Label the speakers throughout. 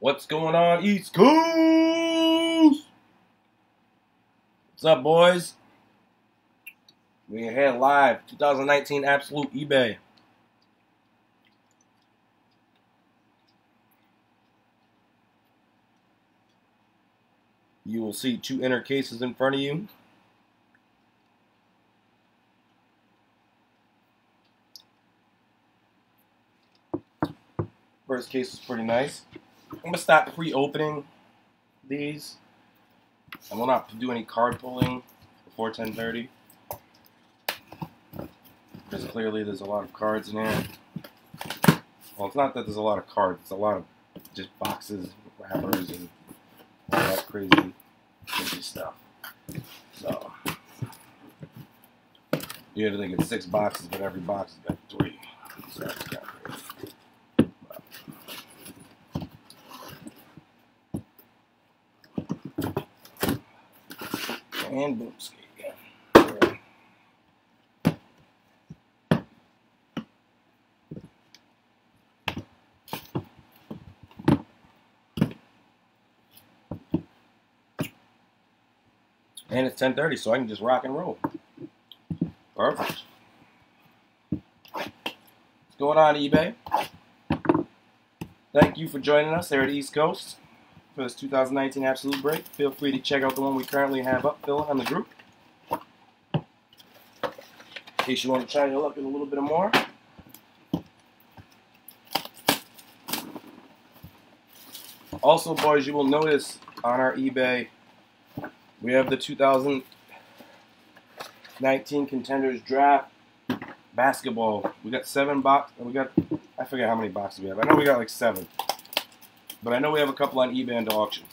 Speaker 1: What's going on, East Coast? What's up, boys? We're here live, 2019 Absolute eBay. You will see two inner cases in front of you. First case is pretty nice. I'm gonna stop pre-opening these. I will not do any card pulling before 10:30 because clearly there's a lot of cards in here. Well, it's not that there's a lot of cards; it's a lot of just boxes, wrappers, and all that crazy, crazy stuff. So you had to think it's six boxes, but every box has got three. So that's kind of crazy. And boom, skate. And it's 10:30, so I can just rock and roll. Perfect. What's going on, eBay? Thank you for joining us there at East Coast for this 2019 Absolute Break. Feel free to check out the one we currently have up, Phil, on the group. In case you want to try your luck at a little bit more. Also, boys, you will notice on our eBay, we have the 2019 Contenders Draft basketball. We got seven box. We got, I forget how many boxes we have. I know we got like seven. But I know we have a couple on eBay and auction.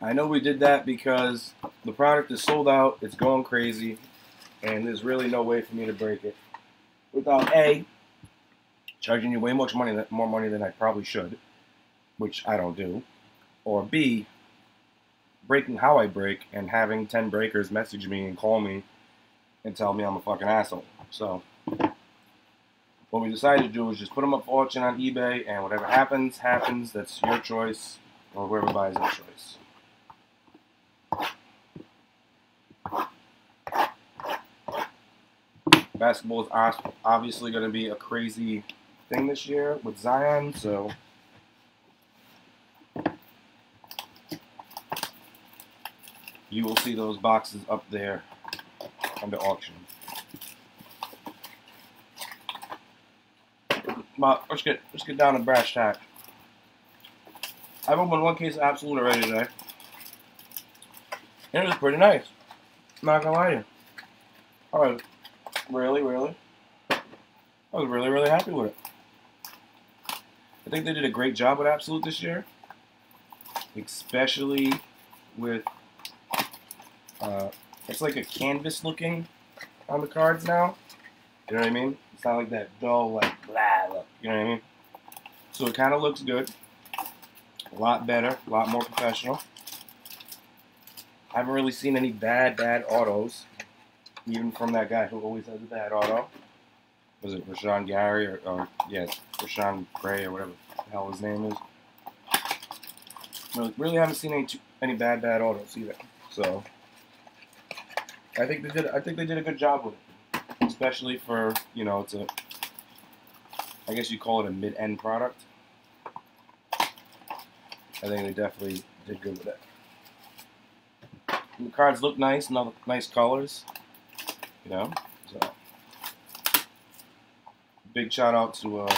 Speaker 1: I know we did that because the product is sold out, it's going crazy, and there's really no way for me to break it without A, charging you way much money, more money than I probably should, which I don't do, or B, breaking how I break and having 10 breakers message me and call me and tell me I'm a fucking asshole. So, what we decided to do is just put them up for auction on eBay, and whatever happens, happens. That's your choice, or whoever buys their choice. Basketball is obviously going to be a crazy thing this year with Zion, so. You will see those boxes up there under auction. Let's get let's get down to brass tack. I've opened one case of Absolute already today. And it was pretty nice. I'm not gonna lie to you. I was really, really I was really, really happy with it. I think they did a great job with Absolute this year. Especially with uh, it's like a canvas looking on the cards now. You know what I mean? It's not like that dull, like, blah, look. You know what I mean? So it kind of looks good. A lot better, a lot more professional. I haven't really seen any bad, bad autos. Even from that guy who always has a bad auto. Was it Rashan Gary or, or yes, Rashawn Gray or whatever the hell his name is. Really, really haven't seen any any bad, bad autos either. So I think they did. I think they did a good job with it, especially for you know it's a. I guess you call it a mid-end product. I think they definitely did good with it. And the cards look nice, and all the nice colors. You know, so big shout out to uh,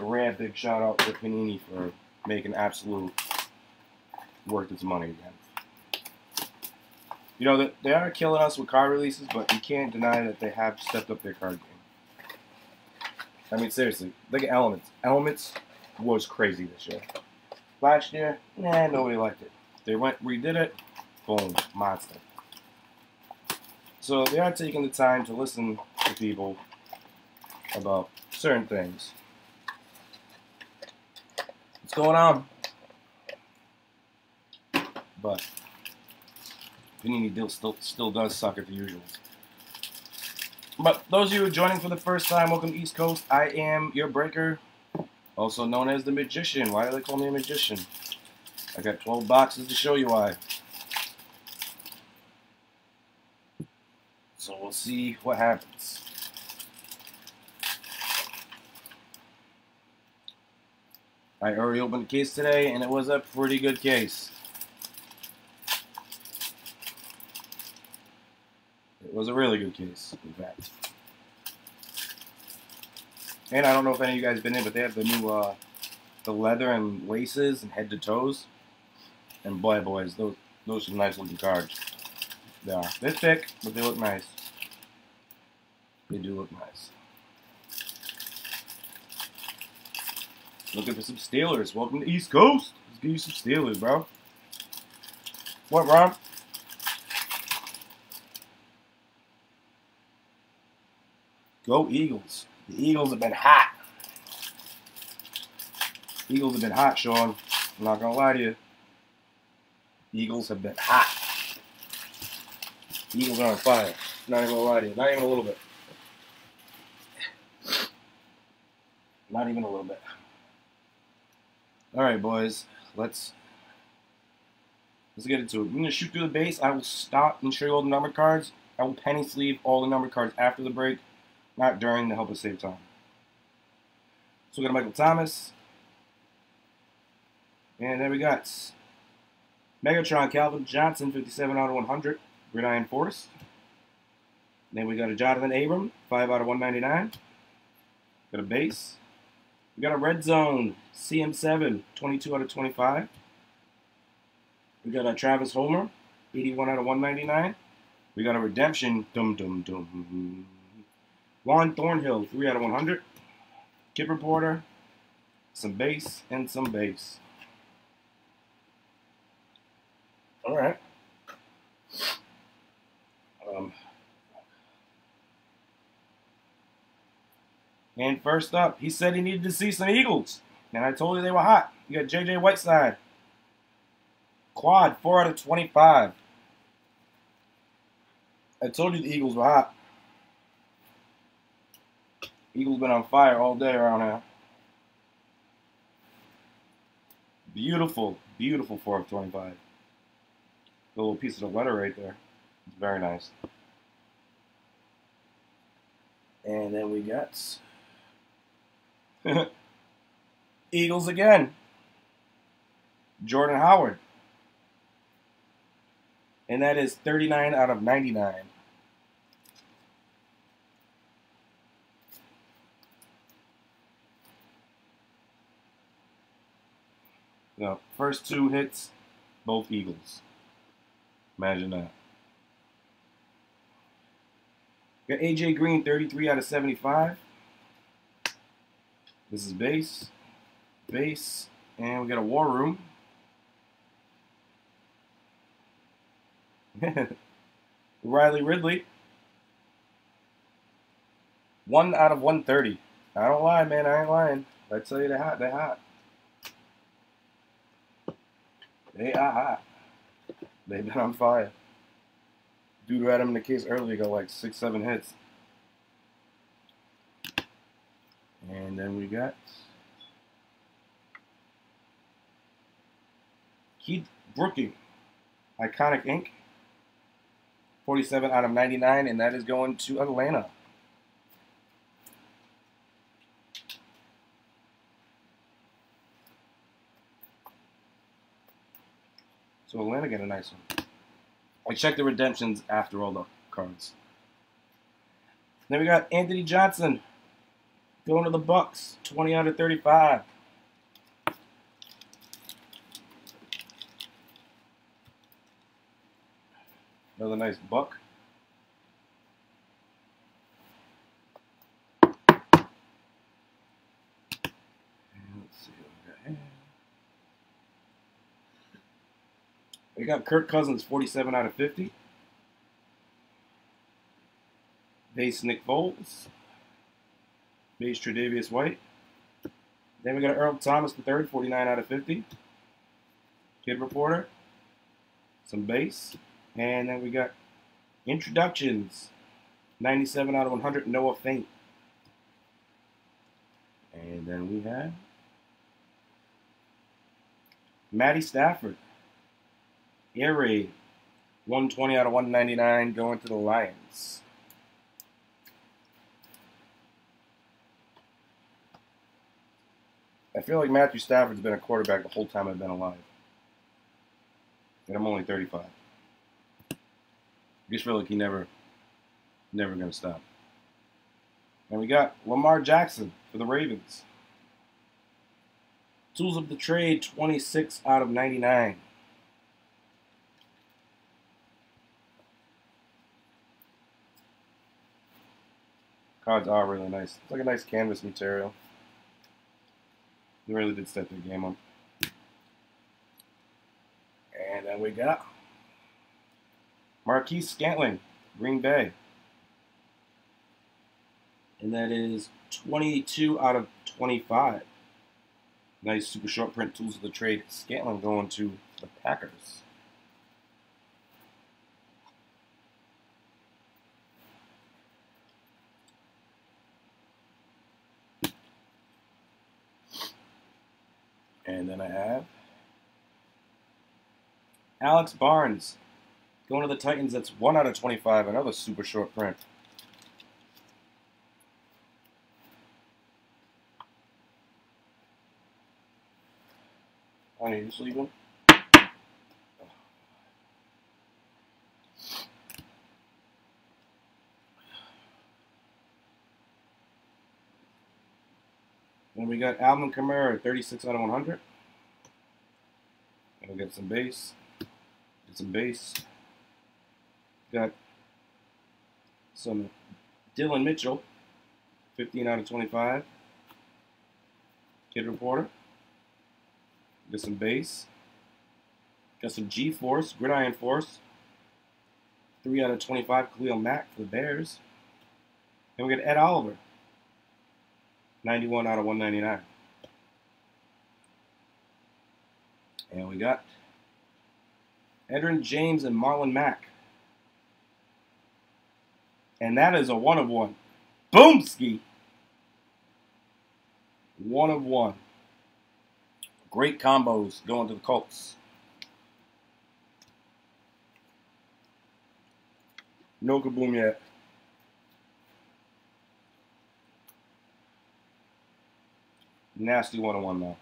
Speaker 1: a rare big shout out to Panini for making absolute worth its money again. You know, that they are killing us with card releases, but you can't deny that they have stepped up their card game. I mean, seriously, look at Elements. Elements was crazy this year. Last year, nah, nobody liked it. They went, redid it, boom, monster. So they are taking the time to listen to people about certain things. What's going on? But Panini deal still still does suck at the usual. But those of you joining for the first time, welcome to East Coast. I am your breaker, also known as the Magician. Why do they call me a magician? I got 12 boxes to show you why. So we'll see what happens. I already opened the case today, and it was a pretty good case. Was a really good case, in fact. And I don't know if any of you guys been in, but they have the new, uh, the leather and laces and head to toes. And boy, boys, those those are nice looking cards. They are. They're thick, but they look nice. They do look nice. Looking for some Steelers. Welcome to East Coast. Let's give you some Steelers, bro. What, Ron? Go Eagles. The Eagles have been hot. Eagles have been hot, Sean. I'm not gonna lie to you. Eagles have been hot. Eagles are on fire. Not even gonna lie to you. Not even a little bit. Not even a little bit. All right, boys. Let's let's get into it. I'm gonna shoot through the base. I will stop and show you all the number cards. I will penny sleeve all the number cards after the break, not during to help us save time. So we got Michael Thomas. And there we got Megatron Calvin Johnson, 57 out of 100, Gridiron Force. Then we got a Jonathan Abram, 5 out of 199. Got a base. We got a Red Zone CM7, 22 out of 25. We got a Travis Homer, 81 out of 199. We got a Redemption, dum dum dum. Juan Thornhill, 3 out of 100. Kip Porter, some base, and some base. All right. Um, and first up, he said he needed to see some Eagles. And I told you they were hot. You got J.J. Whiteside. Quad, 4 out of 25. I told you the Eagles were hot. Eagles been on fire all day around here. Beautiful, beautiful 4 of 25. The little piece of the letter right there. It's very nice. And then we got Eagles again. Jordan Howard. And that is 39 out of 99. The first two hits, both Eagles. Imagine that. Got AJ Green, 33 out of 75. This is base, base, and we got a war room. Riley Ridley. One out of 130. I don't lie, man. I ain't lying. I tell you they're hot. They're hot. They ah, ah. are hot. They've been on fire. Dude who had him in the case earlier got like six, seven hits. And then we got Keith Brooking, Iconic Ink. 47 out of 99, and that is going to Atlanta. So Atlanta got a nice one. I checked the redemptions after all the cards. Then we got Anthony Johnson going to the Bucks, 20 out of 35. Another nice buck. We got Kirk Cousins, 47 out of 50. Base Nick Foles. Base Tre'Davious White. Then we got Earl Thomas the third, 49 out of 50. Kid Reporter. Some base. And then we got introductions. 97 out of 100, Noah Fant. And then we have Matty Stafford. Raid. 120 out of 199 going to the Lions. I feel like Matthew Stafford's been a quarterback the whole time I've been alive. And I'm only 35. I just feel like he never, never going to stop. And we got Lamar Jackson for the Ravens. Tools of the trade, 26 out of 99. Oh, Cards are really nice. It's like a nice canvas material. They really did step their game up. And then we got Marquise Scantling, Green Bay. And that is 22 out of 25. Nice super short print tools of the trade. Scantling going to the Packers. And then I have Alex Barnes going to the Titans. That's 1 out of 25. Another super short print. I need to sleep him. And we got Alvin Kamara, 36 out of 100. And we got some base. Get some base. Got some Dillon Mitchell, 15 out of 25. Kid Reporter. Got some base. Got some G Force, Gridiron Force. 3 out of 25, Khalil Mack for the Bears. And we got Ed Oliver. 91 out of 199. And we got Edgerrin James and Marlon Mack. And that is a one of one. Boom ski. One of one. Great combos going to the Colts. No kaboom yet. Nasty one on one though.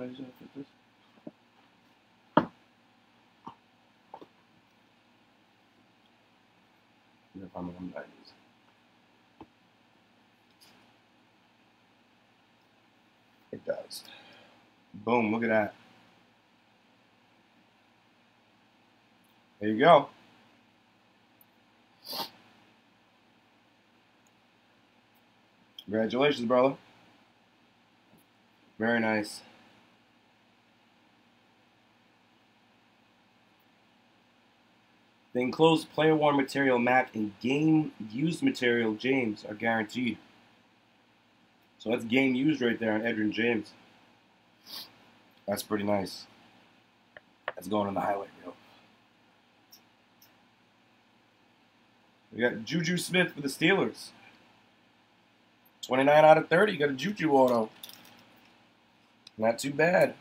Speaker 1: This? It does. Boom, look at that. There you go. Congratulations, brother. Very nice. The enclosed player worn material Mac and game used material James are guaranteed. So that's game used right there on Edgerrin James. That's pretty nice. That's going in the highlight reel. We got Juju Smith for the Steelers. 29 out of 30. You got a Juju auto. Not too bad.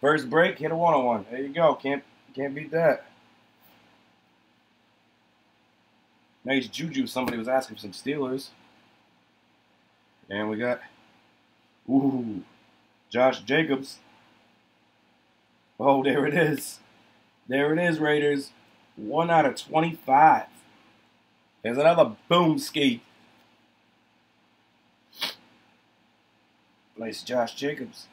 Speaker 1: First break, hit a one on one. There you go. Can't can't beat that. Nice Juju. Somebody was asking for some Steelers. And we got ooh Josh Jacobs. Oh, there it is. There it is, Raiders. One out of 25. There's another boom skate. Nice Josh Jacobs.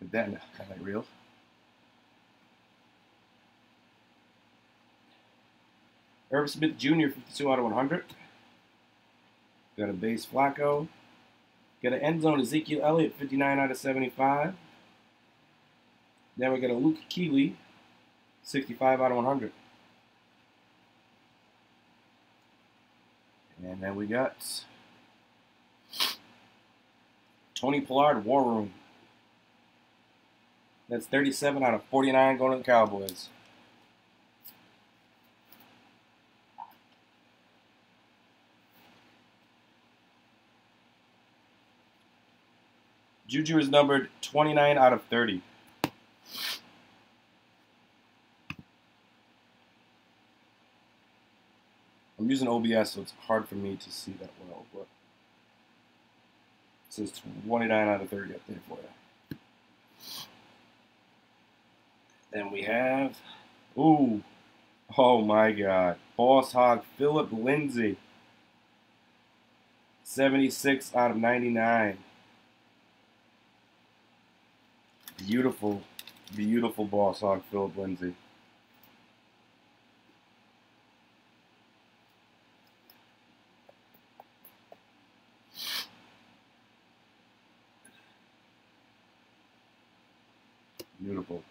Speaker 1: Put that in the highlight reel. Irv Smith Jr., 52 out of 100. Got a base Flacco. Got an end zone Ezekiel Elliott, 59 out of 75. Then we got a Luke Kuechly, 65 out of 100. And then we got Tony Pollard, War Room. That's 37 out of 49 going to the Cowboys. Juju is numbered 29 out of 30. I'm using OBS, so it's hard for me to see that well, but it says 29 out of 30 up there for you. Then we have, ooh, oh my God, Boss Hog Phillip Lindsay, 76 out of 99. Beautiful, beautiful Boss Hog Phillip Lindsay. Beautiful.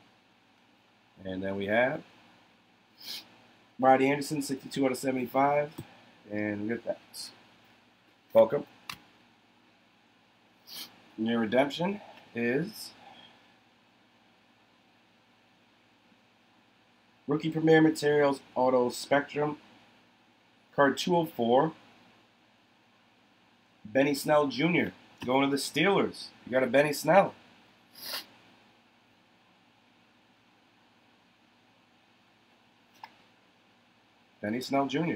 Speaker 1: And then we have Roddy Anderson, 62 out of 75. And we got that. Welcome. Your redemption is Rookie Premier Materials Auto Spectrum. Card 204. Benny Snell Jr. going to the Steelers. You got a Benny Snell. Benny Snell Jr.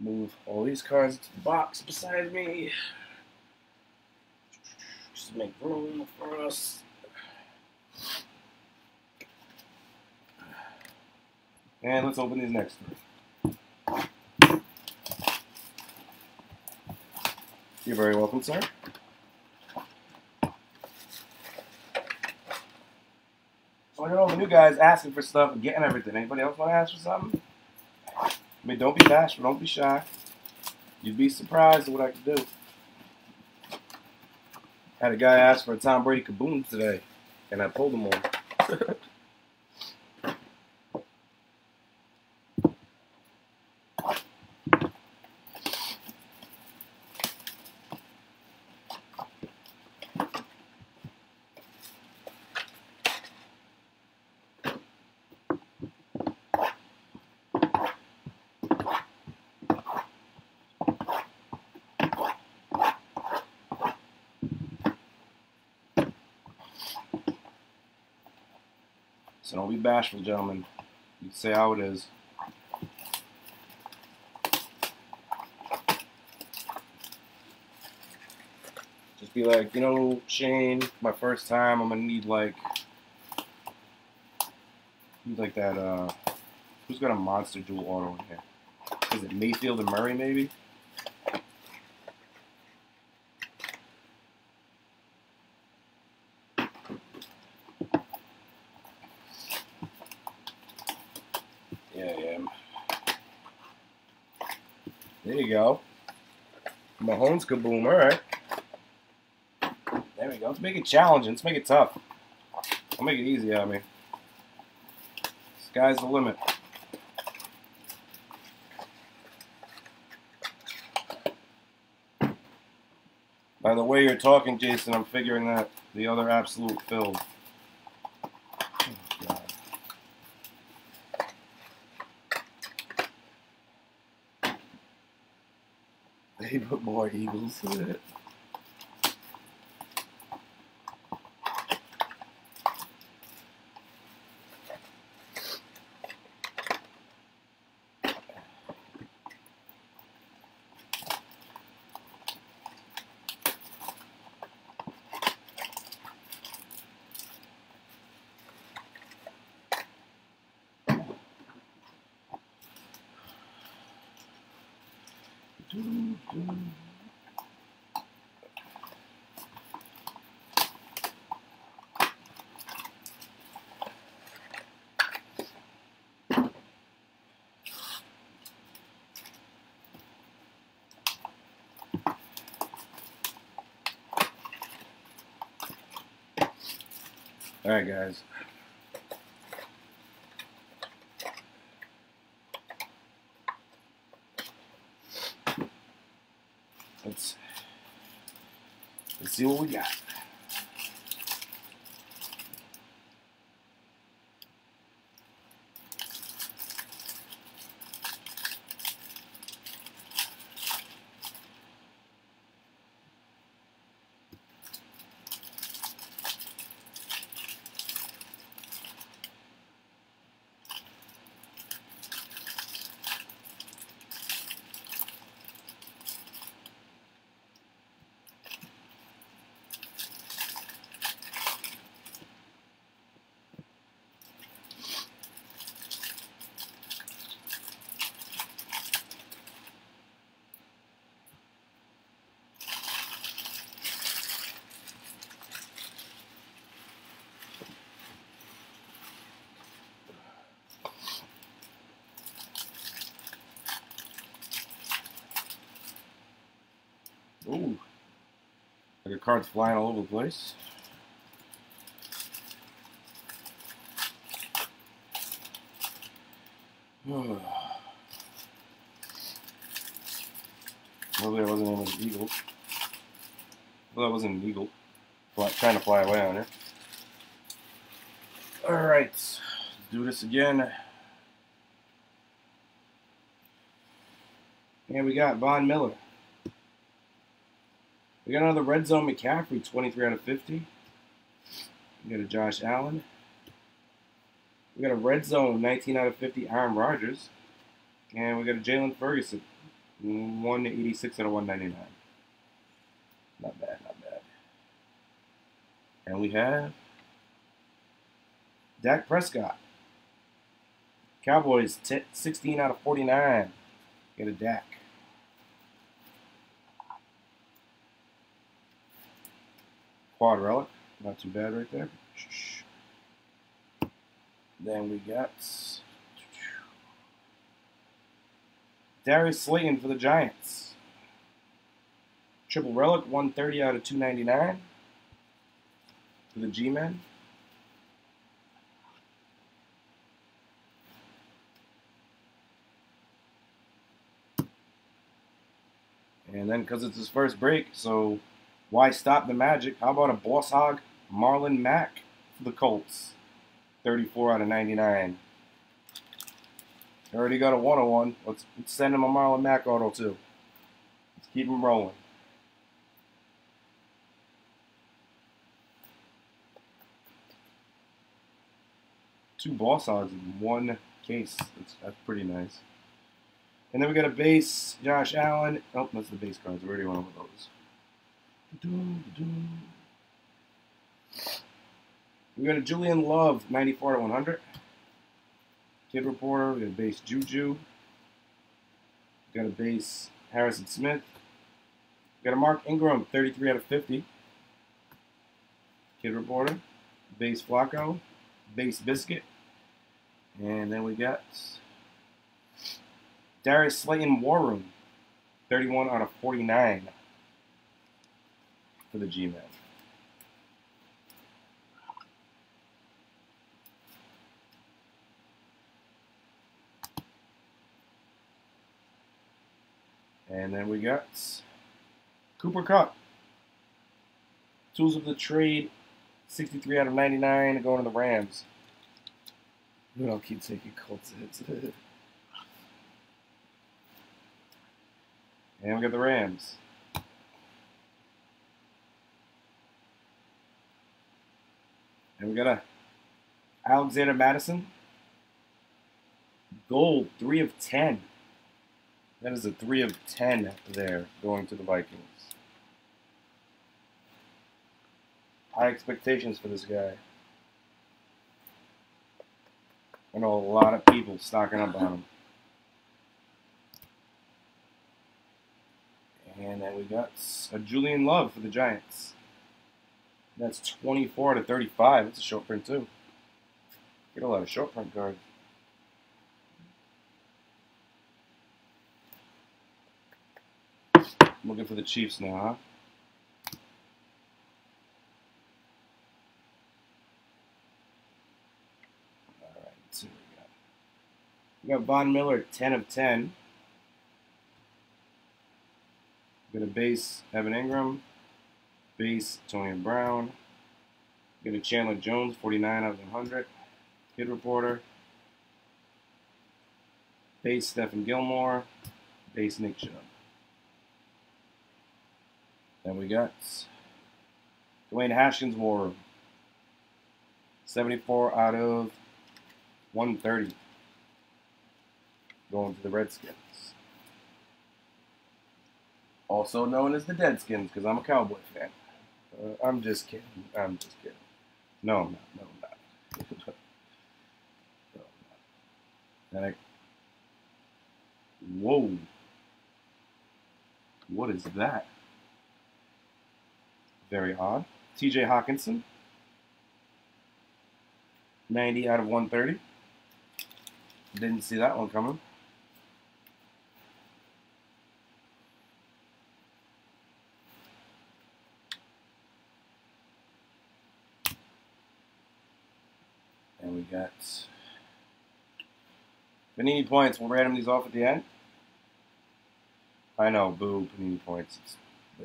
Speaker 1: Move all these cards to the box beside me. Just make room for us. And let's open these next three. You're very welcome, sir. I know the new guys asking for stuff and getting everything. Anybody else want to ask for something? I mean, don't be bashful, don't be shy. You'd be surprised at what I can do. Had a guy ask for a Tom Brady kaboom today, and I pulled him on. bashful, gentlemen. You say how it is. Just be like, you know, Shane, my first time, I'm gonna need like, need like that. uh Who's got a monster dual auto in here? Is it Mayfield and Murray, maybe? Yeah, I am. There you go. Mahomes kaboom. All right. There we go. Let's make it challenging. Let's make it tough. I'll make it easy on me. Sky's the limit. By the way you're talking, Jason, I'm figuring that the other absolute filled. Put more Eagles All right, guys. Let's let's see what we got. Card's flying all over the place. Hopefully I wasn't an eagle. Well, I wasn't an eagle. Fly, trying to fly away on it. Alright. Do this again. And we got Von Miller. We got another red zone McCaffrey, 23 out of 50. We got a Josh Allen. We got a red zone, 19 out of 50, Aaron Rodgers. And we got a Jaylon Ferguson, 186 out of 199. Not bad, not bad. And we have Dak Prescott. Cowboys, 16 out of 49. Get a Dak. Quad relic. Not too bad right there. Then we got Darius Slayton for the Giants. Triple relic, 130 out of 299 for the G-Men. And then because it's his first break, so why stop the magic? How about a boss hog, Marlon Mack for the Colts? 34 out of 99. Already got a 101. Let's, let's send him a Marlon Mack auto too. Let's keep him rolling. Two boss hogs in one case. That's, that's pretty nice. And then we got a base, Josh Allen. Oh, that's the base cards. We already went over those. We got a Julian Love, 94 to 100. Kid Reporter, we got a base Juju. We got a base Harrison Smith. We got a Mark Ingram, 33 out of 50. Kid Reporter. Base Flacco. Base Biscuit. And then we got Darius Slayton War Room, 31 out of 49 for the G-Men. And then we got Cooper Kupp. Tools of the trade, 63 out of 99, going to the Rams. We don't keep taking Colts hits. and we got the Rams. We got a Alexander Mattison. Gold, 3 of 10. That is a 3 of 10 there going to the Vikings. High expectations for this guy. I know a lot of people stocking up on him. And then we got a Julian Love for the Giants. That's 24 out of 35. That's a short print too. Get a lot of short print cards. I'm looking for the Chiefs now, huh? See what we got. We got Von Miller, 10 of 10. Get a base Evan Engram. Base Tony Brown. Get a Chandler Jones, 49 out of 100. Kid Reporter. Base Stephon Gilmore. Base Nick Chubb. Then we got Dwayne Haskins War. 74 out of 130. Going to the Redskins. Also known as the Deadskins because I'm a Cowboy fan. Uh, I'm just kidding. I'm just kidding. No, I'm not. No, I'm not. no, I'm not. Whoa. What is that? Very odd. TJ Hockenson. 90 out of 130. Didn't see that one coming. We got Panini points. We'll random these off at the end. I know, boo, Panini points. It's boo.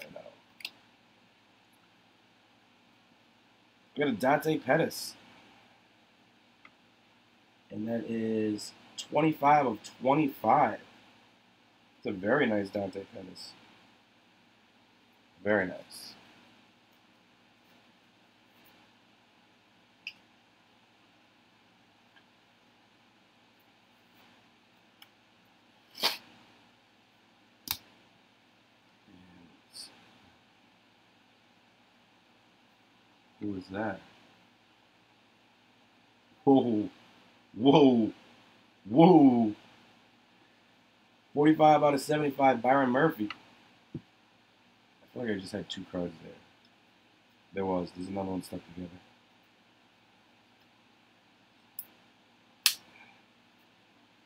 Speaker 1: I know. We got a Dante Pettis. And that is 25 of 25. It's a very nice Dante Pettis. Very nice. That? Whoa, whoa, whoa. 45 out of 75, Byron Murphy. I feel like I just had two cards there. There was. There's another one stuck together.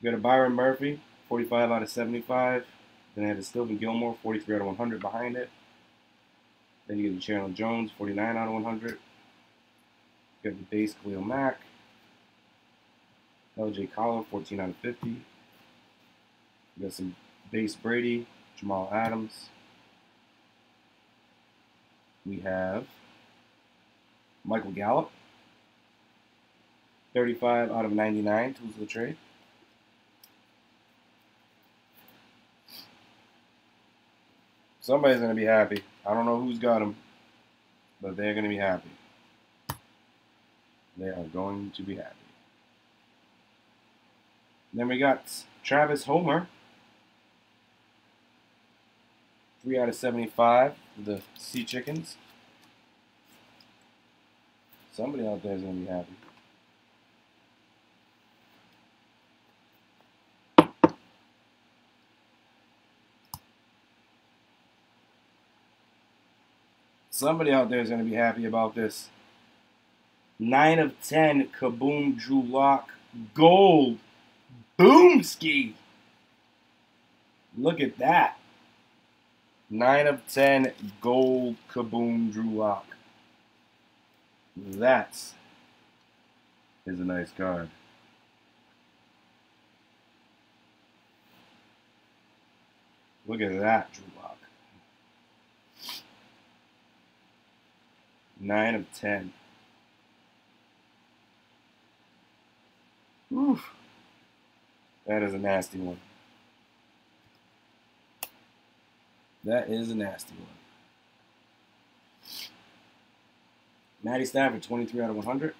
Speaker 1: You got a Byron Murphy, 45 out of 75. Then I had a Stephon Gilmore, 43 out of 100 behind it. Then you get the Chandler Jones, 49 out of 100. You got the base Khalil Mack. LJ Collier, 14 out of 50. You got some base Brady, Jamal Adams. We have Michael Gallup, 35 out of 99, tools of the trade. Somebody's going to be happy. I don't know who's got them, but they're going to be happy. They are going to be happy. Then we got Travis Homer. 3 out of 75 for the Sea Chickens. Somebody out there is going to be happy. Somebody out there is going to be happy about this. 9 of 10 Kaboom Drew Lock Gold. Boomski. Look at that. 9 of 10 Gold Kaboom Drew Lock. That is a nice card. Look at that, Drew Lock. 9 of 10. Oof. That is a nasty one. That is a nasty one. Matty Stafford, 23 out of 100.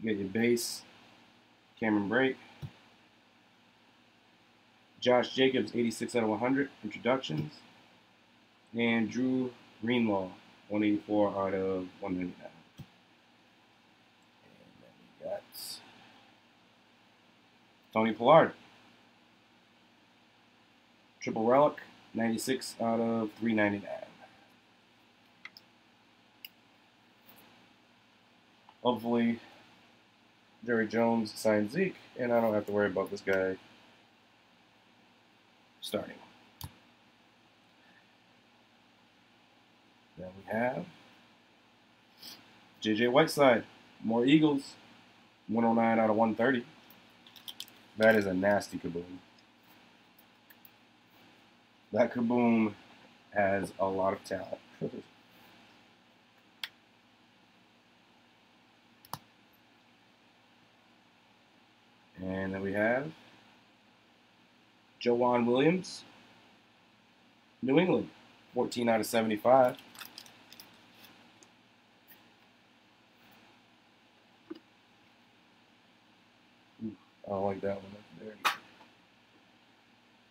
Speaker 1: You got your base, Cameron Brate. Josh Jacobs, 86 out of 100, introductions. And Dre Greenlaw, 184 out of 199. Tony Pollard. Triple Relic, 96 out of 399. Hopefully, Jerry Jones signs Zeke, and I don't have to worry about this guy starting. Then we have JJ Whiteside, more Eagles, 109 out of 130. That is a nasty kaboom. that Kaboom has a lot of talent. and then we have Joejuan Williams, New England, 14 out of 75. I don't like that one. That's.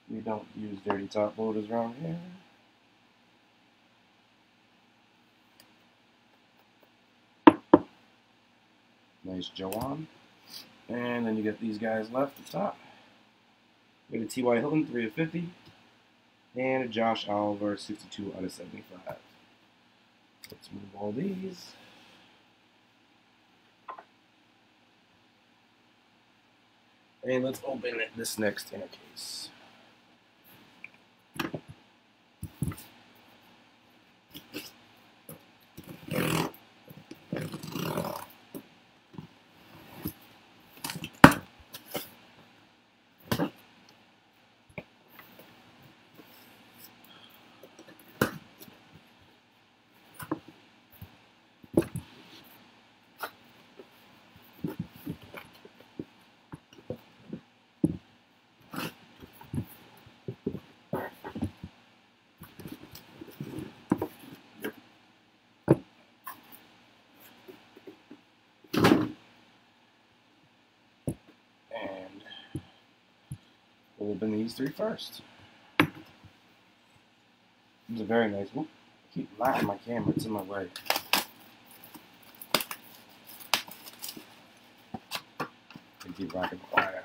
Speaker 1: We don't use dirty top loaders around here. Nice Joejuan. And then you get these guys left at the top. We have a T.Y. Hilton, 3 of 50. And a Josh Oliver, 62 out of 75. Let's move all these. And let's open this next inner case. And open these three first. It's a very nice. one. Keep laughing my camera. It's in my way. I keep rocking the fire.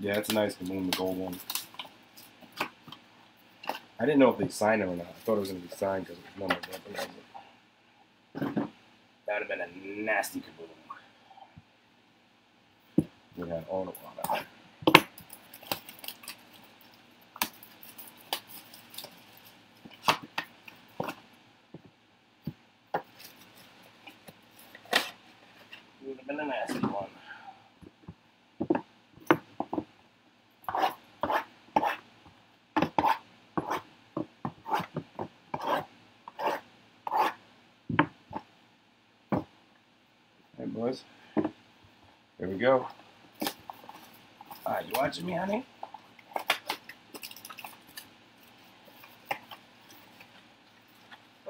Speaker 1: Yeah, it's a nice the gold one. I didn't know if they signed it or not. I thought it was going to be signed because it was numbered. but it wasn't. That would have been a nasty kaboom. We had all the. Would have been a nasty one. Hey boys, here go. Ah, you watching me, honey?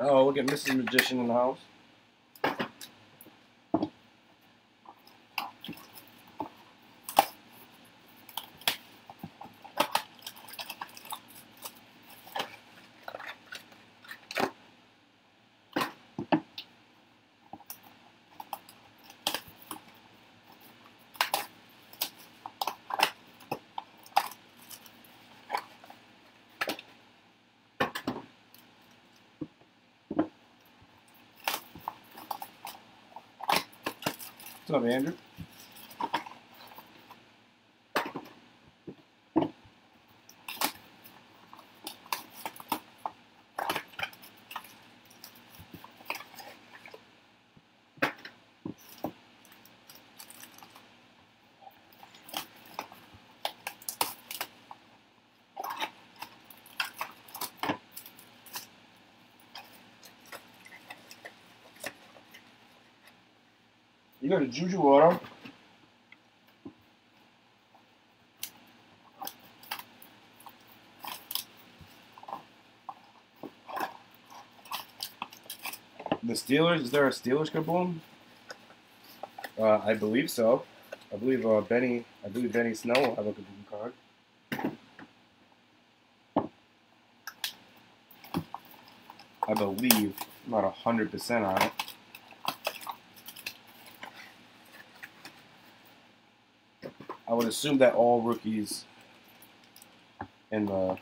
Speaker 1: Oh, look at Mrs. Magician in the house. Up, Andrew? You got a Juju auto. The Steelers, is there a Steelers kaboom? Uh, I believe so. I believe uh, Benny, I believe Benny Snell will have a kaboom card. I believe, I'm not hundred percent on it. I would assume that all rookies in the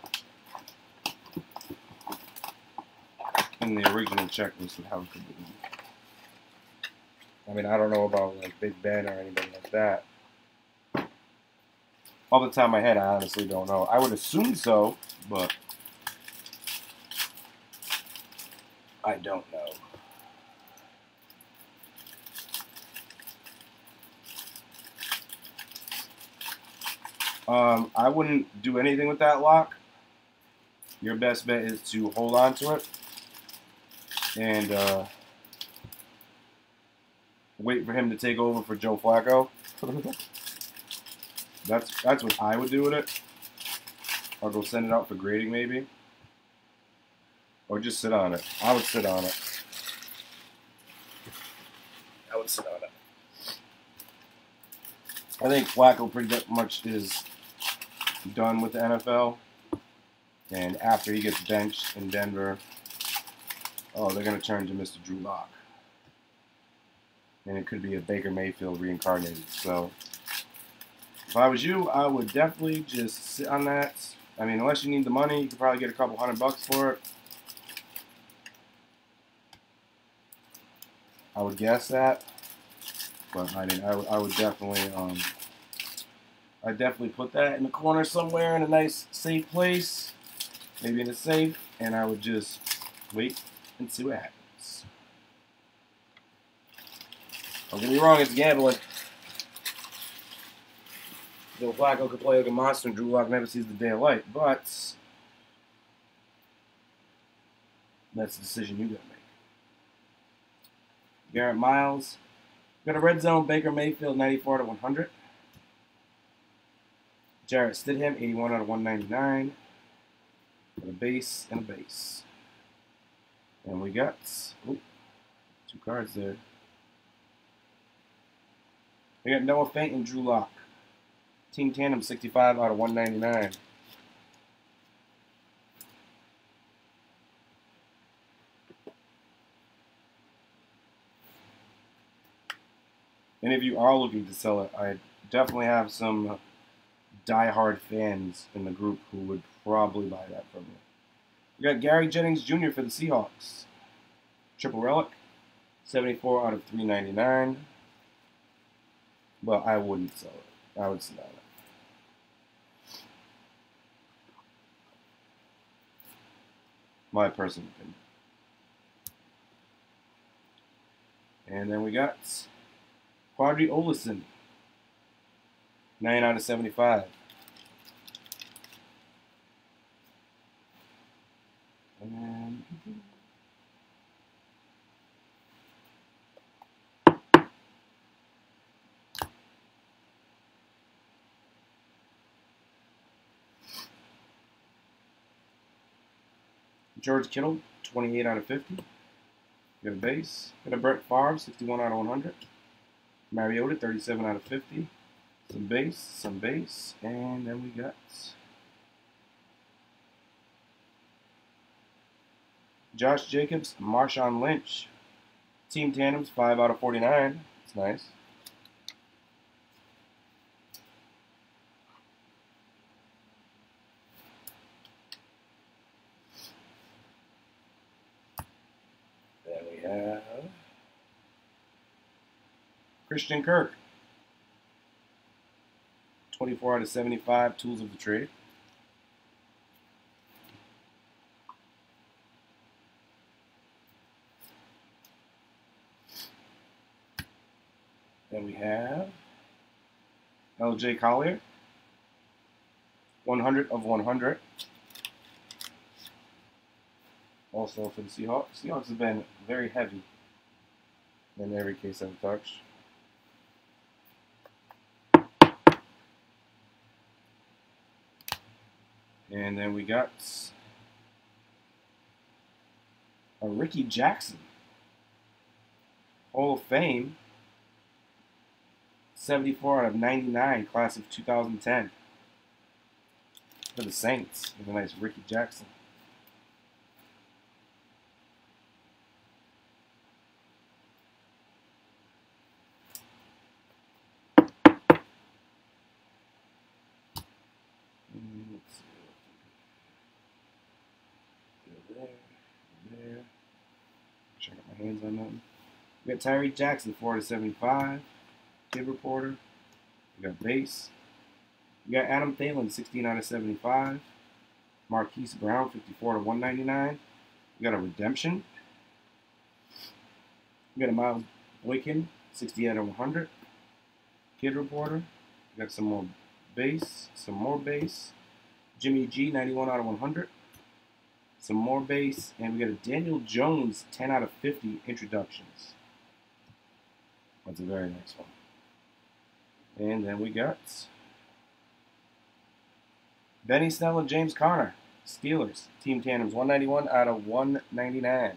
Speaker 1: in the original checklist would have a kaboom. I mean, I don't know about like Big Ben or anybody like that. Off the of my head, I honestly don't know. I would assume so, but I don't know. Um, I wouldn't do anything with that lock. Your best bet is to hold on to it and uh, wait for him to take over for Joe Flacco. that's that's what I would do with it. I'll go send it out for grading maybe. Or just sit on it. I would sit on it. I would sit on it. I think Flacco pretty much is done with the NFL. And after he gets benched in Denver, oh, they're going to turn to Mr. Drew Lock. And it could be a Baker Mayfield reincarnated. So, if I was you, I would definitely just sit on that. I mean, unless you need the money, you could probably get a couple hundred bucks for it. I would guess that. But I mean, I, I would definitely, um, I definitely put that in the corner somewhere in a nice safe place, maybe in a safe, and I would just wait and see what happens. Don't get me wrong, it's gambling. Joe Flacco could play like a monster and Drew Lock never sees the day of light, but that's the decision you gotta make. Garrett Miles. Got a red zone Baker Mayfield 94 to 100. Jarrett Stidham 81 out of 199. Got a base and a base. And we got two cards there. We got Noah Fant and Drew Lock. Team Tandem 65 out of 199. Any of you are looking to sell it, I definitely have some die-hard fans in the group who would probably buy that from you. We got Gary Jennings Jr. for the Seahawks. Triple relic, 74 out of 399. But I wouldn't sell it. I would sell it. My personal opinion. And then we got Qadree Ollison, 9 out of 75. George Kittle, 28 out of 50. Got a base. Got a Brett Favre, 61 out of 100. Mariota, 37 out of 50. Some base, some base, and then we got Josh Jacobs, Marshawn Lynch. Team tandems, 5 out of 49. It's nice. Then we have Christian Kirk. 24 out of 75 tools of the trade. Then we have LJ Collier. 100 of 100. Also for the Seahawks. Seahawks have been very heavy in every case I've touched. And then we got a Rickey Jackson. Hall of Fame. 74 out of 99, class of 2010. For the Saints. With a nice Rickey Jackson. Check out my hands on nothing. We got Tyree Jackson, 4 to 75. Kid Reporter. We got Base. We got Adam Thielen, 16 out of 75. Marquise Brown, 54 to 199. We got a Redemption. We got a Miles Boykin, 60 out of 100. Kid Reporter. We got some more base, some more base. Jimmy G, 91 out of 100. Some more base, and we got a Daniel Jones, 10 out of 50 introductions. That's a very nice one. And then we got Benny Snell and James Conner, Steelers, team tandems, 191 out of 199.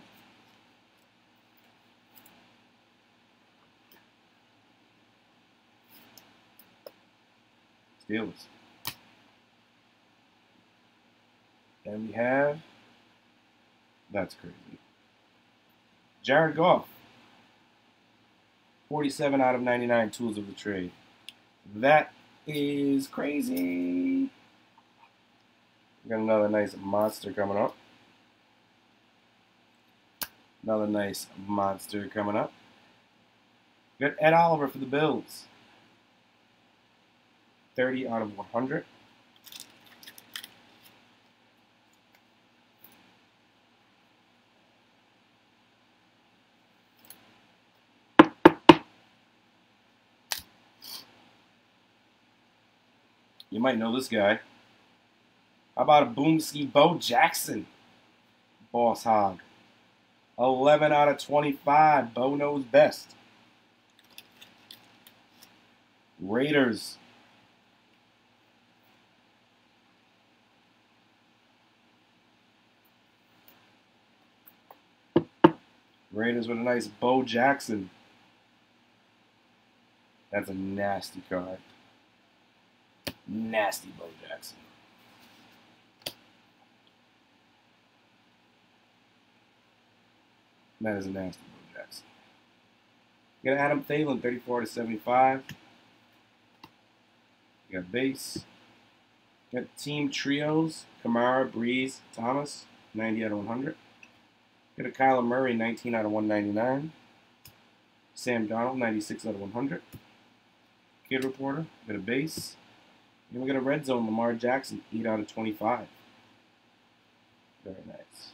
Speaker 1: Steelers. And we have, that's crazy. Jared Goff, 47 out of 99 tools of the trade. That is crazy. Got another nice monster coming up. Another nice monster coming up. Got Ed Oliver for the Bills. 30 out of 100. You might know this guy. How about a Boomski Bo Jackson? Boss Hog. 11 out of 25. Bo knows best. Raiders. Raiders with a nice Bo Jackson. That's a nasty card. Nasty Bo Jackson. That is a nasty Bo Jackson. You got Adam Thielen, 34 to 75. You got base. You got team trios, Kamara, Brees, Thomas, 90 out of 100. You got a Kyler Murray, 19 out of 199. Sam Darnold, 96 out of 100. Kid Reporter, got a base. Then we got a red zone, Lamar Jackson, 8 out of 25. Very nice.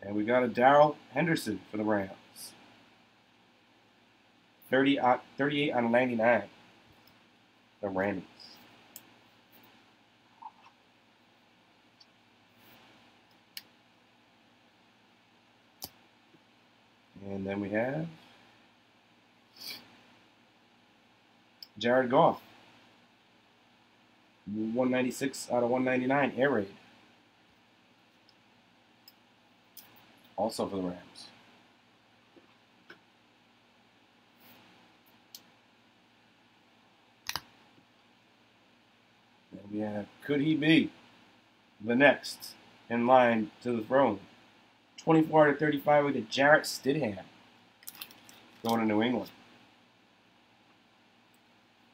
Speaker 1: And we got a Darrell Henderson for the Rams. 30 out, 38 out of 99. The Rams. And then we have Jared Goff. 196 out of 199 air raid. Also for the Rams. And we have, could he be the next in line to the throne? 24 out of 35 with a Jarrett Stidham going to New England.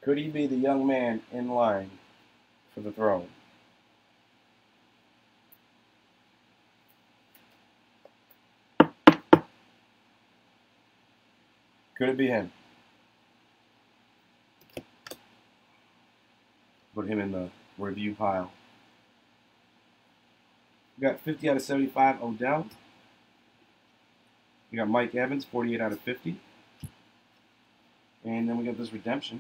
Speaker 1: Could he be the young man in line for the throne? Could it be him? Put him in the review pile. We got 50 out of 75 Odell. We got Mike Evans, 48 out of 50. And then we got this redemption.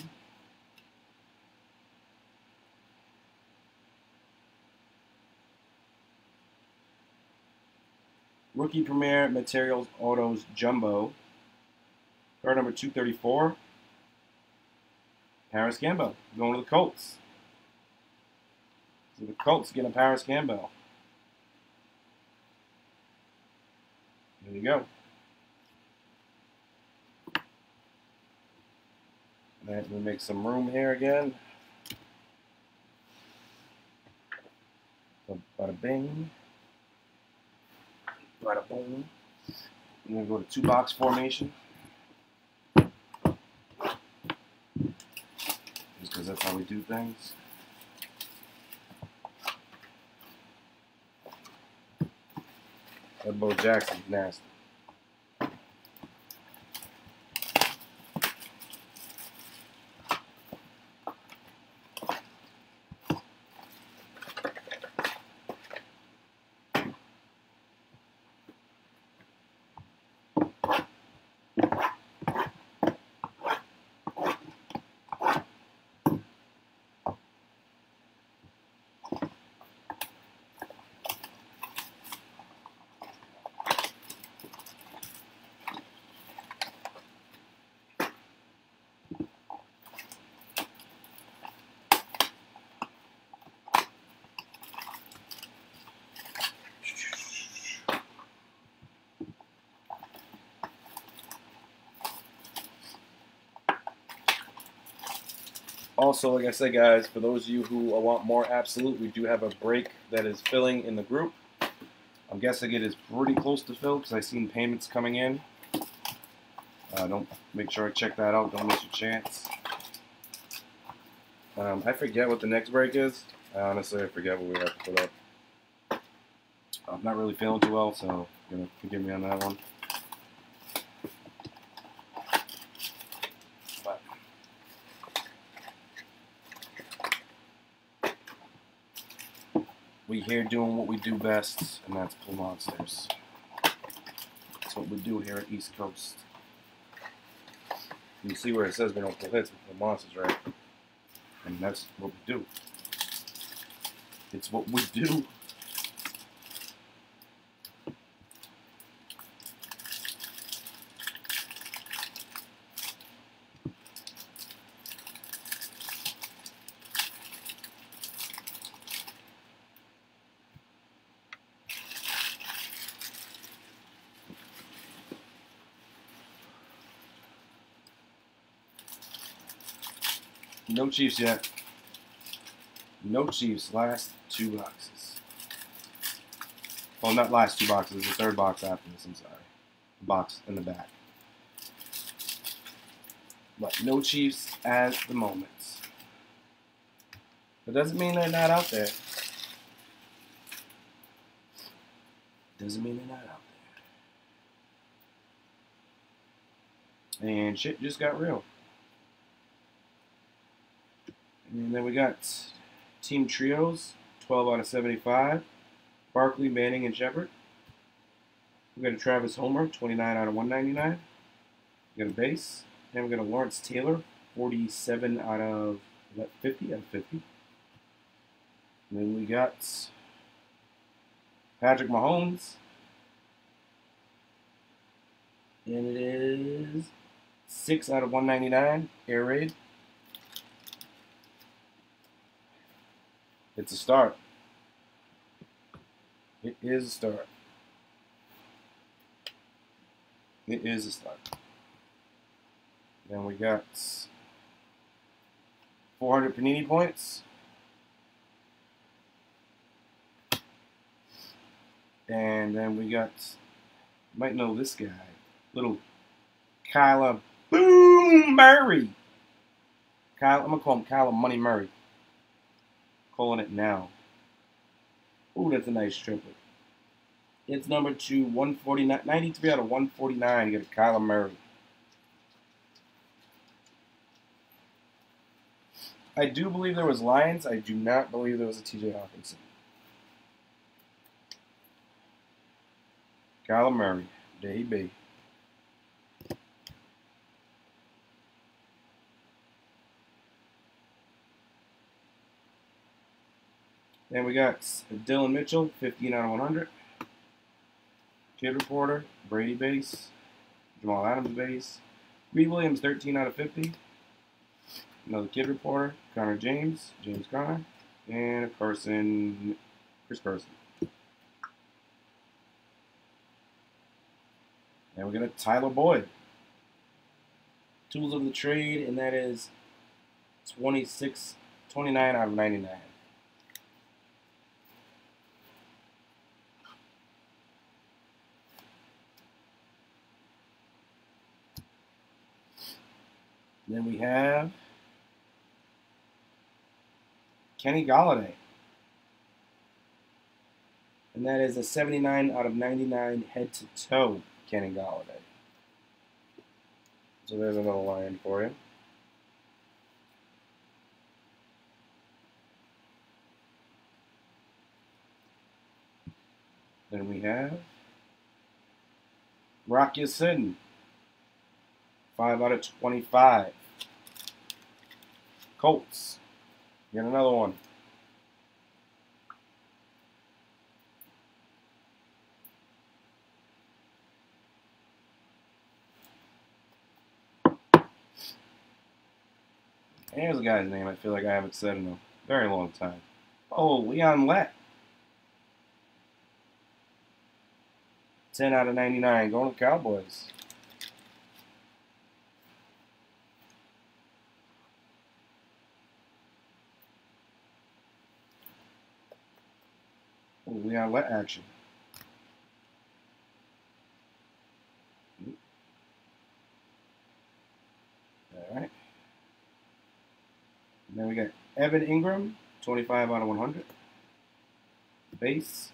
Speaker 1: Rookie Premier Materials Autos Jumbo. Card number 234. Parris Campbell going to the Colts. So the Colts getting a Parris Campbell. There you go. Let me make some room here again. Bada bing. Bada boom. I'm to go to two box formation. Just because that's how we do things. That Bo Jackson's nasty. Also, like I said, guys, for those of you who want more absolute, we do have a break that is filling in the group. I'm guessing it is pretty close to fill because I've seen payments coming in. Uh, don't make sure I check that out. Don't miss your chance. Um, I forget what the next break is. Honestly, I forget what we have to put up. I'm not really feeling too well, so gonna forgive me on that one. We here doing what we do best, and that's pull monsters. That's what we do here at East Coast. You see where it says we don't pull hits, we pull monsters, right? And that's what we do. It's what we do. Chiefs yet. No Chiefs. Last two boxes. Well, not last two boxes. The third box after this. I'm sorry. Box in the back. But no Chiefs at the moment. That doesn't mean they're not out there. Doesn't mean they're not out there. And shit just got real. And then we got team trios, 12 out of 75. Barkley, Manning, and Shepard. We got a Travis Homer, 29 out of 199. We got a base. And we got a Lawrence Taylor, 47 out of 50 out of 50. And then we got Patrick Mahomes. And it is 6 out of 199, air raid. It's a start. It is a start. It is a start. Then we got 400 Panini points. And then we got, might know this guy, little Kyler Boom Murray. Kyle, I'm going to call him Kyler Money Murray. Calling it now. Ooh, that's a nice triplet. It's number two, 149, 93 out of 149. You get a Kyler Murray. I do believe there was Lions. I do not believe there was a TJ Hockenson. Kyler Murray. There Then we got Dillon Mitchell, 15 out of 100. Kid Reporter, Brady base. Jamal Adams base. Reed Williams, 13 out of 50. Another Kid Reporter, Connor James, James Conner. And a person, Chris Carson. And we got a Tyler Boyd. Tools of the trade, and that is 26, 29 out of 99. Then we have Kenny Golladay. And that is a 79 out of 99 head to toe Kenny Golladay. So there's another line for you. Then we have Rock Ya-Sin. 5 out of 25. Colts. Get another one. Here's a guy's name I feel like I haven't said in a very long time. Oh, Leon Lett. 10 out of 99. Going to Cowboys. Leon Lett action. All right. And then we got Evan Engram, 25 out of 100. Base.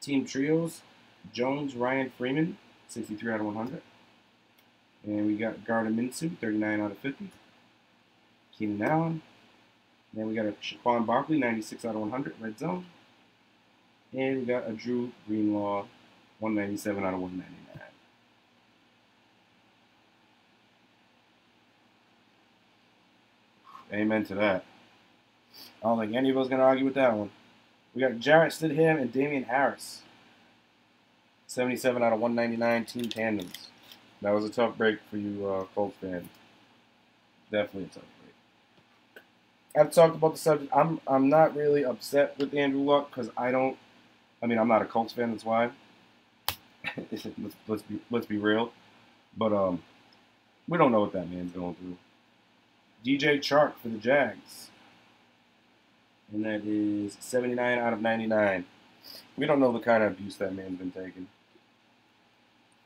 Speaker 1: Team Trios, Jones, Ryan Freeman, 63 out of 100. And we got Gardner Minshew, 39 out of 50. Keenan Allen. Then we got a Saquon Barkley, 96 out of 100, red zone. And we got a Dre Greenlaw, 197 out of 199. Amen to that. I don't think any of us going to argue with that one. We got Jarrett Stidham and Damien Harris. 77 out of 199 team tandems. That was a tough break for you uh, Colts fans. Definitely a tough break. I've talked about the subject. I'm I'm not really upset with Andrew Luck because I don't. I mean, I'm not a Colts fan. That's why. let's, let's be let's be real. But um, we don't know what that man's going through. DJ Chark for the Jags. And that is 79 out of 99. We don't know the kind of abuse that man's been taking.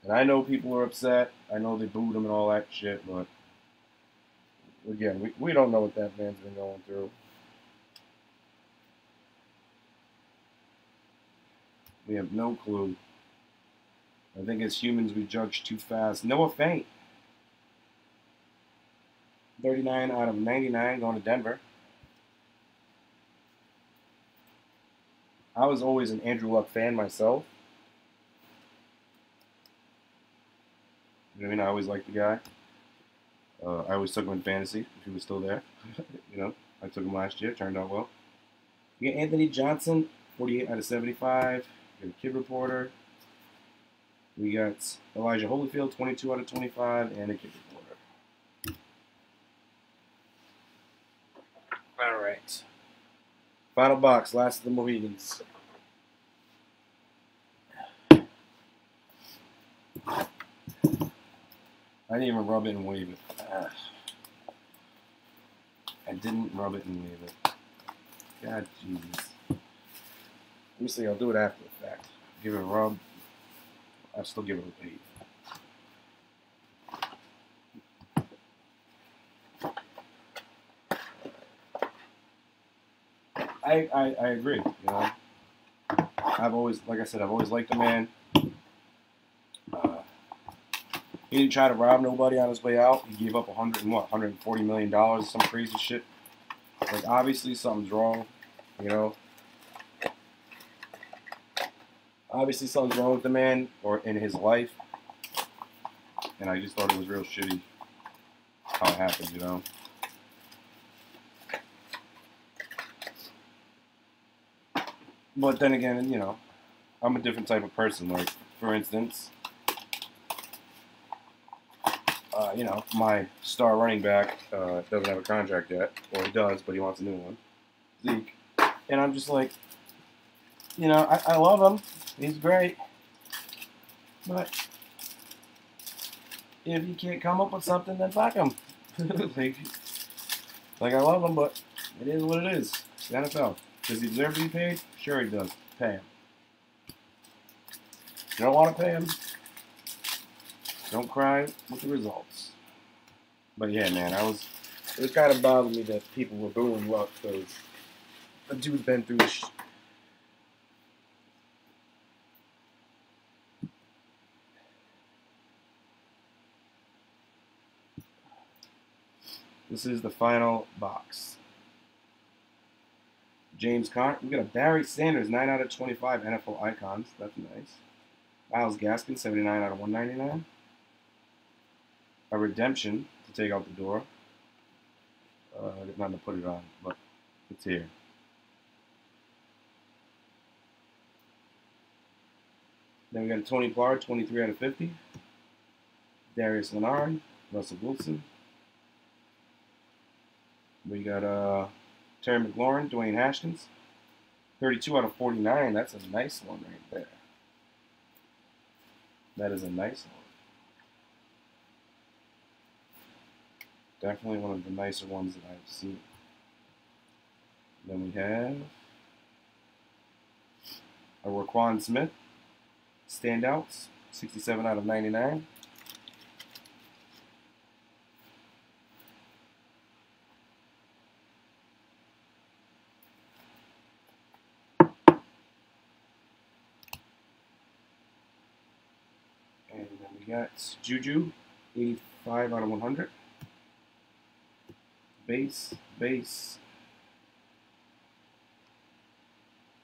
Speaker 1: And I know people are upset. I know they booed him and all that shit, but again, we, we don't know what that man's been going through. We have no clue. I think as humans we judge too fast. Noah Fant. 39 out of 99 going to Denver. I was always an Andrew Luck fan myself. You know what I mean? I always liked the guy. Uh, I always took him in fantasy if he was still there. you know, I took him last year. Turned out well. You got Anthony Johnson, 48 out of 75. Got Kid Reporter. We got Elijah Holyfield, 22 out of 25, and a Kid Reporter. All right. Final box, last of the Mohegans. I didn't even rub it and wave it. Ah. I didn't rub it and wave it. God, Jesus. Let me see. I'll do it after the fact. Give it a rub. I'll still give it a wave. I, I, I agree. You know, I've always, like I said, I've always liked the man. Uh, he didn't try to rob nobody on his way out. He gave up 100 and what, 140 million dollars, some crazy shit. Like obviously something's wrong, you know. Obviously something's wrong with the man or in his life. And I just thought it was real shitty how it happened, you know. But then again, you know, I'm a different type of person. Like, for instance, uh, you know, my star running back uh, doesn't have a contract yet, or he does, but he wants a new one, Zeke. And I'm just like, you know, I, I love him. He's great. But if he can't come up with something, then fuck him. like, like, I love him, but it is what it is. The NFL. Does he deserve to be paid? Sure he does. Pay him. You don't want to pay him? Don't cry with the results. But yeah, man, I was. It was kind of bothering me that people were booing Luck because the dude's been through. This is the final box. James Conner. We got a Barry Sanders, 9 out of 25 NFL icons. That's nice. Myles Gaskin, 79 out of 199 a redemption to take out the door. Uh, I nothing to put it on, but it's here. Then we got a Tony Pollard, 23 out of 50. Darius Leonard, Russell Wilson. We got uh, Terry McLaurin, Dwayne Haskins. 32 out of 49. That's a nice one right there. That is a nice one. Definitely one of the nicer ones that I've seen. Then we have A Roquan Smith. Standouts, 67 out of 99. And then we got Juju, 85 out of 100. Base, base.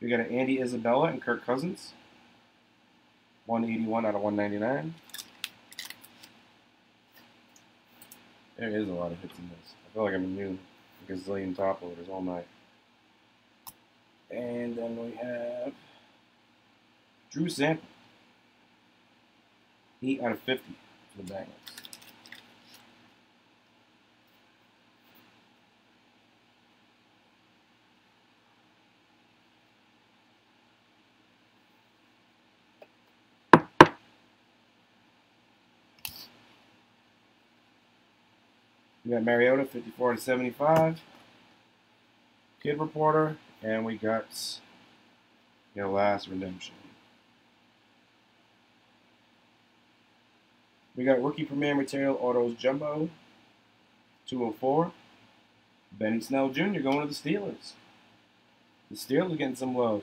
Speaker 1: We got an Andy Isabella and Kirk Cousins. 181 out of 199. There is a lot of hits in this. I feel like I'm. A gazillion top loaders all night. And then we have Drew Sample. 8 out of 50 for the Bengals. We got Mariota, 54 to 75. Kid Reporter, and we got your last redemption. We got Rookie Premier Material Autos Jumbo, 204. Benny Snell Jr. going to the Steelers. The Steelers getting some love.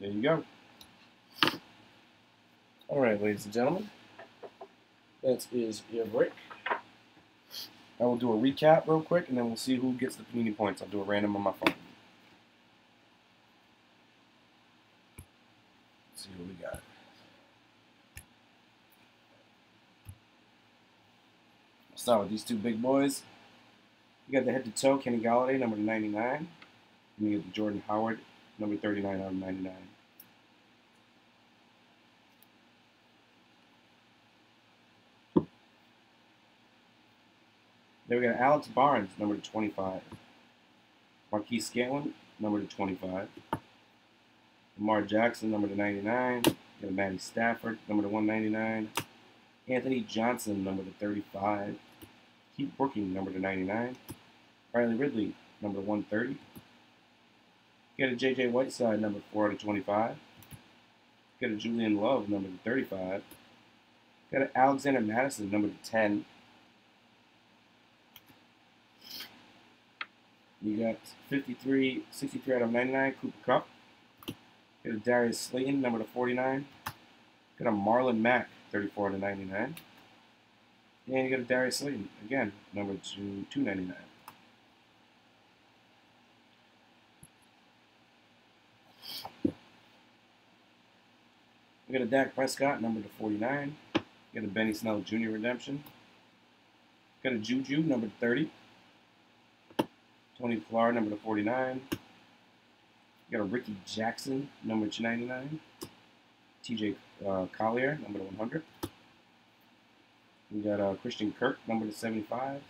Speaker 1: There you go. All right, ladies and gentlemen, that is your break. I will do a recap real quick, and then we'll see who gets the panini points. I'll do a random on my phone. Let's see what we got. I'll start with these two big boys. You got the head-to-toe Kenny Golladay, number 99. And you the Jordan Howard, number 39 out of 99. Then we got Alex Barnes, number 25. Marquise Scantlin, number 25. Lamar Jackson, number 99. We got Matty Stafford, number 199. Anthony Johnson, number 35. Keith Working, number to 99. Riley Ridley, number 130. Get a J.J. Whiteside, number 4 out of 25. Get a Julian Love, number 35. Got an Alexander Mattison, number 10. You got 53, 63 out of 99, Cooper Kupp. Got a Darius Slayton, number to 49. Got a Marlon Mack, 34 out of 99. And you got a Darius Slayton, again, number to 299. We got a Dak Prescott, number to 49. Got a Benny Snell Jr. redemption. Got a Juju, number to 30. Tony Pollard, number to 49. You got a Rickey Jackson, number 299. TJ uh, Collier, number to 100. We got uh, Christian Kirk, number to 75.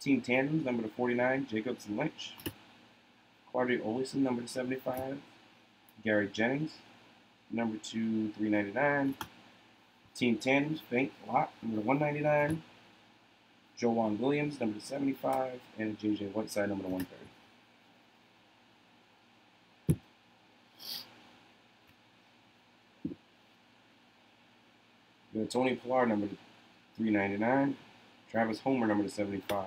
Speaker 1: Team Tandems, number to 49. Jacobs and Lynch. Qadree Ollison, number to 75. Gary Jennings, number to 399. Team Tandems, Bank Lot, number to 199. Joejuan Williams, number to 75, and J.J. Whiteside, number to 130. We Tony Pollard, number 399. Travis Homer, number to 75.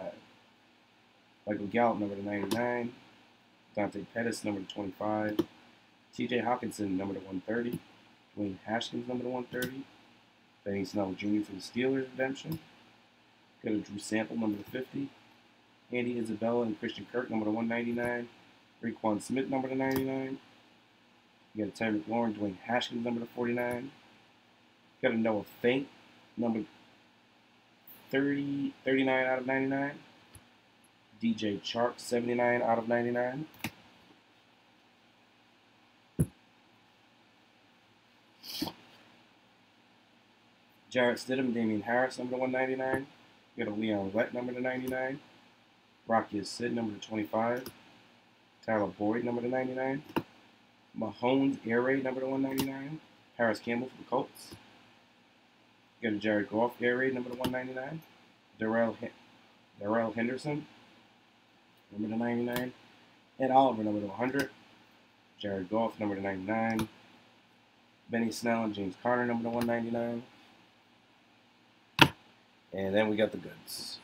Speaker 1: Michael Gallup, number to 99. Dante Pettis, number to 25. T.J. Hockenson, number to 130. Dwayne Haskins, number to 130. Benny Snell Jr. for the Steelers redemption. Got a Drew Sample, number to 50. Andy Isabella and Christian Kirk, number to 199. Roquan Smith, number to 99. You got a Terry McLaurin, Dwayne Haskins, number to 49. Got a Noah Fant, number 30, 39 out of 99. DJ Chark, 79 out of 99. Jarrett Stidham, Damien Harris, number 199. You got a Leon Lett, number to 99. Rock Ya-Sin, number to 25. Tyler Boyd, number to 99. Mahomes Air Raid, number to 199. Parris Campbell for the Colts. You got a Jared Goff Air Raid, number to 199. Darrell, Darrell Henderson. number to 99. Ed Oliver, number to 100. Jared Goff, number to 99. Benny Snell and James Conner, number to 199. And then we got the goods.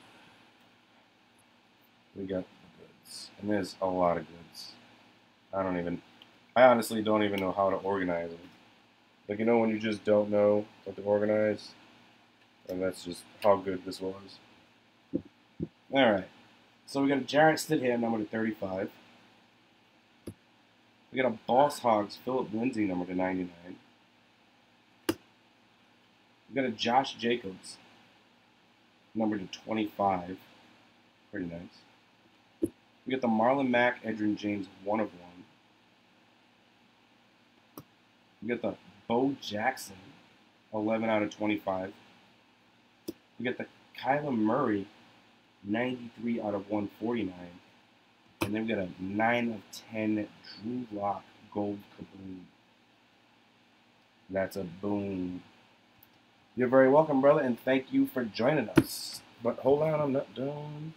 Speaker 1: We got the goods. And there's a lot of goods. I don't even, I honestly don't even know how to organize them. Like, you know, when you just don't know what to organize? And that's just how good this was. Alright. So we got a Jarrett Stidham, number to 35. We got a Boss Hoss Phillip Lindsay, number to 99. We got a Josh Jacobs, number to 25. Pretty nice. We got the Marlon Mack, Edgerrin James, one of one. We got the Bo Jackson, 11 out of 25. We got the Kyler Murray, 93 out of 149. And then we got a 9 of 10 Drew Lock Gold Kaboom. That's a boom. You're very welcome, brother, and thank you for joining us. But hold on, I'm not done.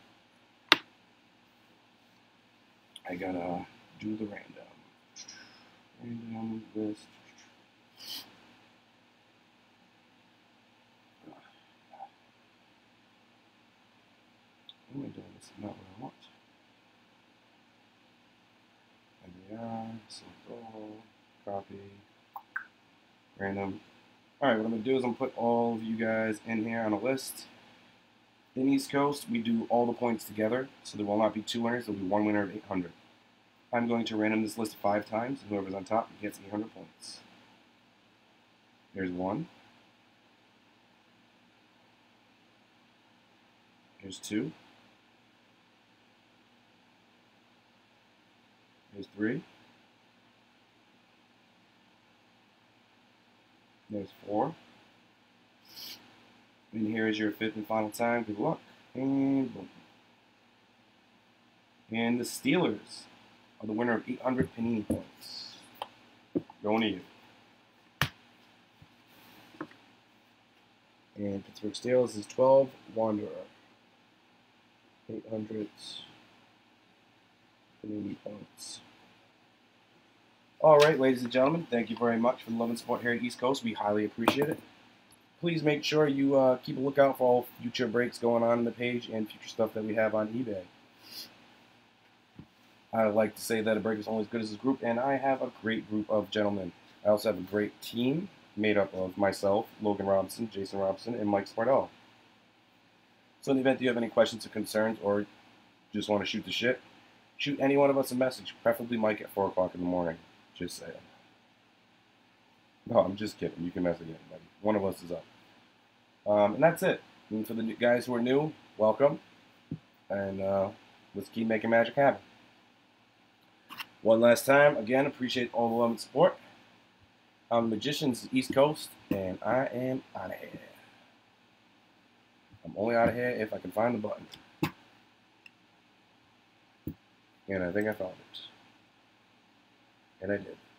Speaker 1: I gotta do the random. Random list. What am I doing? This is not what I want. NDI, select copy, random. Alright, what I'm going to do is I'm going to put all of you guys in here on a list. In East Coast, we do all the points together, so there will not be two winners, there will be one winner of 800. I'm going to random this list five times, and whoever's on top gets 800 points. Here's one. Here's two. There's three. There's four. And here is your fifth and final time. Good luck. And boom. And the Steelers are the winner of 800 Panini points. Going to you. And Pittsburgh Steelers is 12. Wanderer. 800 Panini points. All right, ladies and gentlemen, thank you very much for the love and support here at East Coast. We highly appreciate it. Please make sure you uh, keep a lookout for all future breaks going on in the page and future stuff that we have on eBay. I like to say that a break is only as good as his group, and I have a great group of gentlemen. I also have a great team made up of myself, Logan Robinson, Jason Robinson, and Mike Spartell. So in the event that you have any questions or concerns, or just want to shoot the shit, shoot any one of us a message, preferably Mike at 4 o'clock in the morning. Just saying. No, I'm just kidding. You can mess message anybody. One of us is up. Um, and that's it. And for the guys who are new, welcome. And uh, let's keep making magic happen. One last time, again, appreciate all the love and support. I'm Magicians East Coast, and I am out of here. I'm only out of here if I can find the button. And I think I found it. And I did.